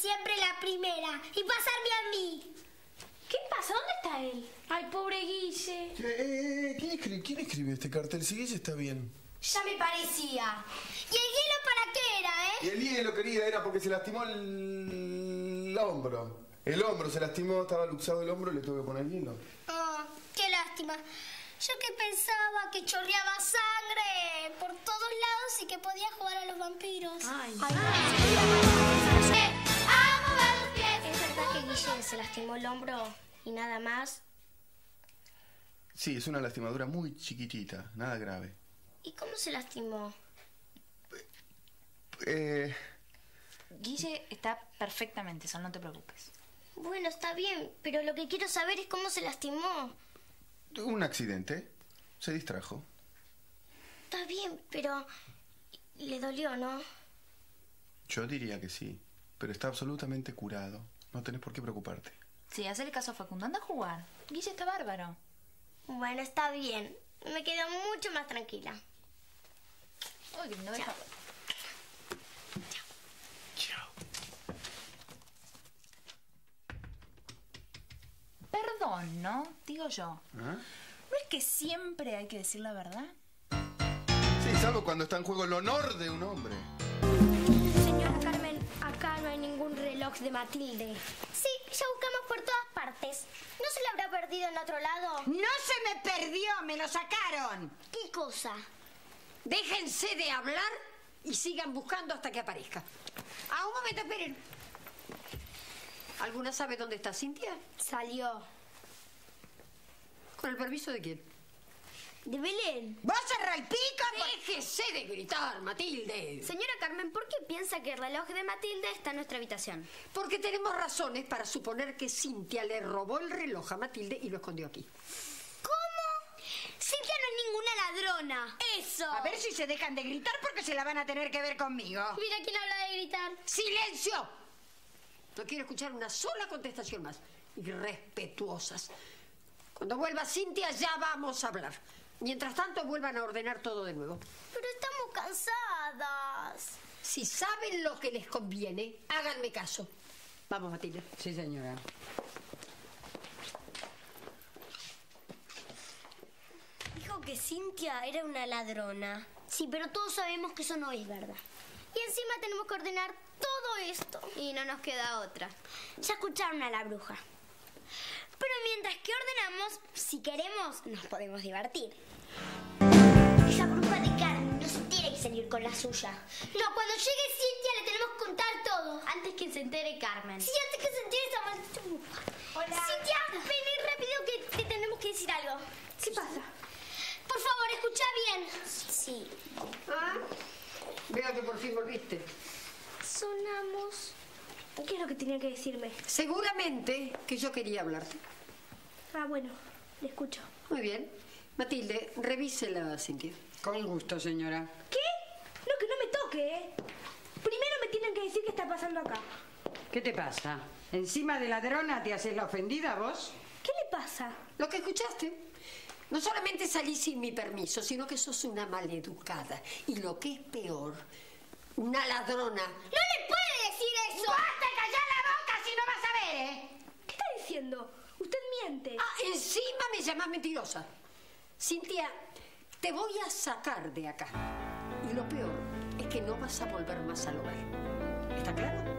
siempre la primera y pasarme a mí? ¿Qué pasa? ¿Dónde está él? Ay, pobre Guille. Eh, eh, ¿quién, escribe, ¿Quién escribe este cartel? Si ella está bien. Ya me parecía. ¿Y el hielo para qué era, eh? Y el hielo, querida, era porque se lastimó el, el hombro. El hombro se lastimó, estaba luxado el hombro y le tuve que poner hielo. Oh, qué lástima. Yo que pensaba que chorreaba sangre por todos lados y que podía jugar a los vampiros. Ay, ¿Es Guille se lastimó el hombro y nada más? Sí, es una lastimadura muy chiquitita, nada grave. ¿Y cómo se lastimó? Eh, Guille está perfectamente, Sol, no te preocupes. Bueno, está bien, pero lo que quiero saber es cómo se lastimó. un accidente. Se distrajo. Está bien, pero le dolió, ¿no? Yo diría que sí, pero está absolutamente curado. No tenés por qué preocuparte. Sí, hazle caso a Facundo, anda a jugar. Guille está bárbaro. Bueno, está bien. Me quedo mucho más tranquila. Uy, no deja... Chao. Perdón, ¿no? Digo yo. ¿Ah? ¿No es que siempre hay que decir la verdad? Sí, salvo cuando está en juego el honor de un hombre. Señora Carmen, acá no hay ningún reloj de Matilde. Sí, ya buscamos por todas partes. ¿No se lo habrá perdido en otro lado? No se me perdió, me lo sacaron. ¿Qué cosa? Déjense de hablar y sigan buscando hasta que aparezca. Ah, un momento, esperen. ¿Alguna sabe dónde está Cintia? Salió. ¿Con el permiso de quién? ¿De Belén? ¡Vos cerrá el pico! Déjese de gritar, Matilde. Señora Carmen, ¿por qué piensa que el reloj de Matilde está en nuestra habitación? Porque tenemos razones para suponer que Cintia le robó el reloj a Matilde y lo escondió aquí. ¿Cómo? Cintia no es ninguna ladrona. ¡Eso! A ver si se dejan de gritar porque se la van a tener que ver conmigo. Mira quién habla de gritar. ¡Silencio! No quiero escuchar una sola contestación más. Irrespetuosas. Cuando vuelva Cintia ya vamos a hablar. Mientras tanto vuelvan a ordenar todo de nuevo. Pero estamos cansadas. Si saben lo que les conviene, háganme caso. Vamos, Matilde. Sí, señora. Dijo que Cintia era una ladrona. Sí, pero todos sabemos que eso no es verdad. Y encima tenemos que ordenar todo esto. Y no nos queda otra. Ya escucharon a la bruja. Que ordenamos, si queremos, nos podemos divertir. Esa bruja de Carmen no se tiene que salir con la suya. No, cuando llegue Cintia le tenemos que contar todo. Antes que se entere Carmen. Sí, antes que se entere esa maldita bruja. Hola. Cintia, vení rápido que te tenemos que decir algo. ¿Qué pasa? Por favor, escucha bien. Sí. ¿Ah? Veo que por fin volviste. Sonamos. ¿Qué es lo que tenía que decirme? Seguramente que yo quería hablarte. Ah, bueno, le escucho. Muy bien. Matilde, revísela, Cintia. Con gusto, señora. ¿Qué? No, que no me toque, ¿eh? Primero me tienen que decir qué está pasando acá. ¿Qué te pasa? ¿Encima de ladrona te haces la ofendida vos? ¿Qué le pasa? Lo que escuchaste. No solamente salí sin mi permiso, sino que sos una maleducada. Y lo que es peor, una ladrona. ¡No le puede decir eso! ¡Basta callar la boca si no vas a ver, eh! ¿Qué está diciendo? Ah, encima me llamas mentirosa. Cintia, te voy a sacar de acá. Y lo peor es que no vas a volver más al hogar. ¿Está claro?